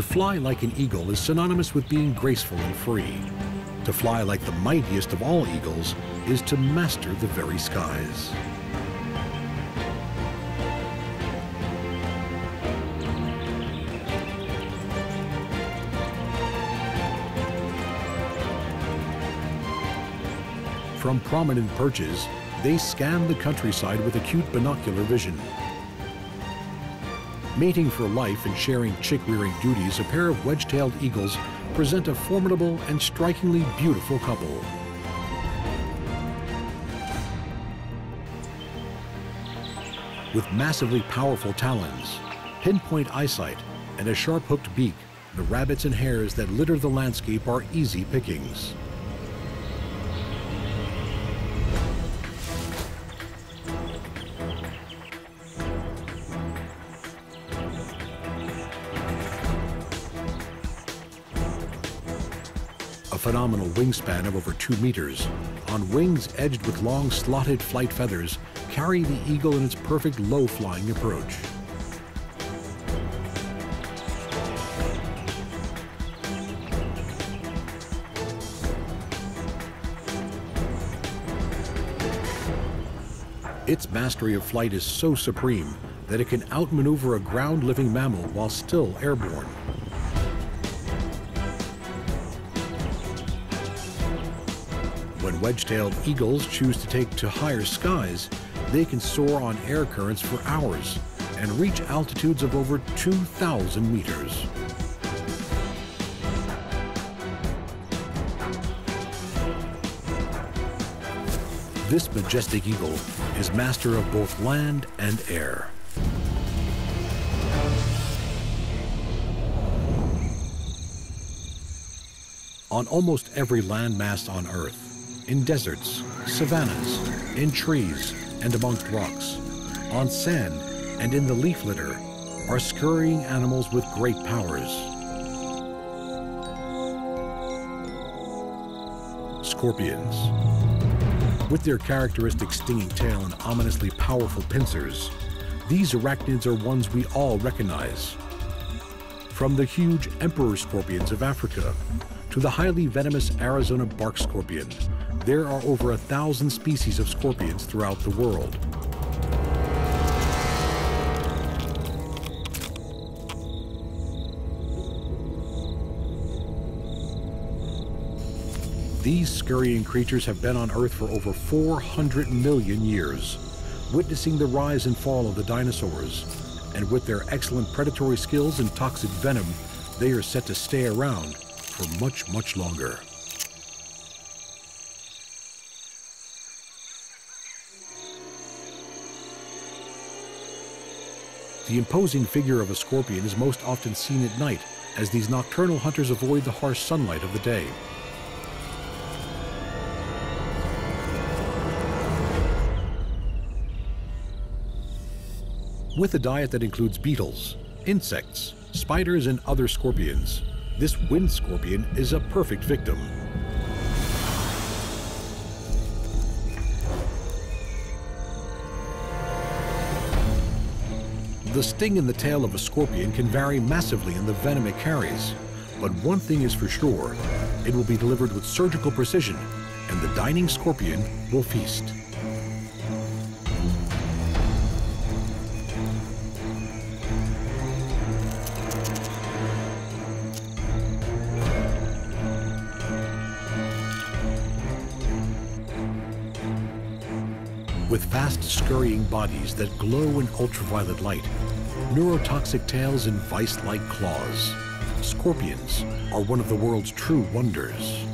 To fly like an eagle is synonymous with being graceful and free. To fly like the mightiest of all eagles is to master the very skies. From prominent perches, they scan the countryside with acute binocular vision. Mating for life and sharing chick-rearing duties, a pair of wedge-tailed eagles present a formidable and strikingly beautiful couple. With massively powerful talons, pinpoint eyesight, and a sharp-hooked beak, the rabbits and hares that litter the landscape are easy pickings. Phenomenal wingspan of over two meters, on wings edged with long slotted flight feathers, carry the eagle in its perfect low-flying approach. Its mastery of flight is so supreme that it can outmaneuver a ground-living mammal while still airborne. When wedge-tailed eagles choose to take to higher skies, they can soar on air currents for hours and reach altitudes of over 2,000 meters. This majestic eagle is master of both land and air. On almost every landmass on Earth, in deserts, savannas, in trees, and amongst rocks, on sand, and in the leaf litter, are scurrying animals with great powers. Scorpions. With their characteristic stinging tail and ominously powerful pincers, these arachnids are ones we all recognize. From the huge emperor scorpions of Africa to the highly venomous Arizona bark scorpion, there are over a thousand species of scorpions throughout the world. These scurrying creatures have been on Earth for over 400 million years, witnessing the rise and fall of the dinosaurs. And with their excellent predatory skills and toxic venom, they are set to stay around for much, much longer. The imposing figure of a scorpion is most often seen at night, as these nocturnal hunters avoid the harsh sunlight of the day. With a diet that includes beetles, insects, spiders, and other scorpions, this wind scorpion is a perfect victim. The sting in the tail of a scorpion can vary massively in the venom it carries. But one thing is for sure, it will be delivered with surgical precision, and the dining scorpion will feast. With fast scurrying bodies that glow in ultraviolet light, neurotoxic tails and vice-like claws, scorpions are one of the world's true wonders.